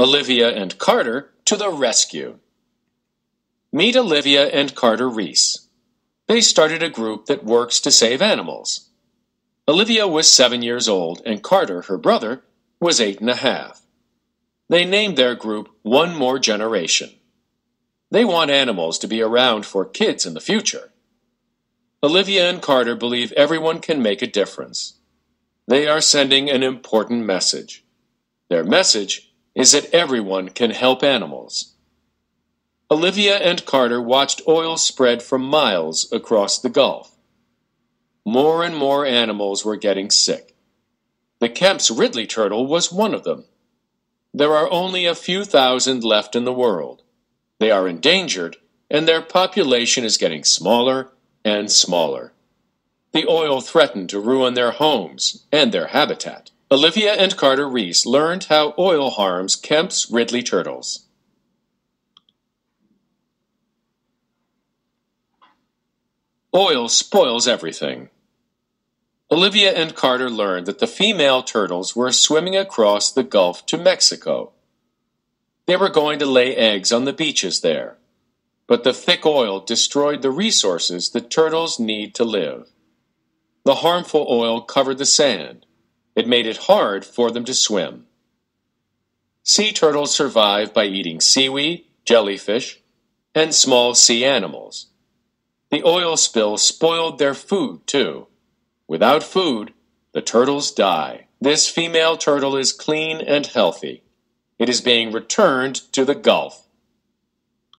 Olivia and Carter to the rescue. Meet Olivia and Carter Ries. They started a group that works to save animals. Olivia was seven years old, and Carter, her brother, was eight and a half. They named their group One More Generation. They want animals to be around for kids in the future. Olivia and Carter believe everyone can make a difference. They are sending an important message. Their message is that everyone can help animals. Olivia and Carter watched oil spread for miles across the Gulf. More and more animals were getting sick. The Kemp's Ridley turtle was one of them. There are only a few thousand left in the world. They are endangered, and their population is getting smaller and smaller. The oil threatened to ruin their homes and their habitat. Olivia and Carter Ries learned how oil harms Kemp's Ridley turtles. Oil spoils everything. Olivia and Carter learned that the female turtles were swimming across the Gulf to Mexico. They were going to lay eggs on the beaches there, but the thick oil destroyed the resources the turtles need to live. The harmful oil covered the sand. It made it hard for them to swim. Sea turtles survive by eating seaweed, jellyfish, and small sea animals. The oil spill spoiled their food, too. Without food, the turtles die. This female turtle is clean and healthy. It is being returned to the Gulf.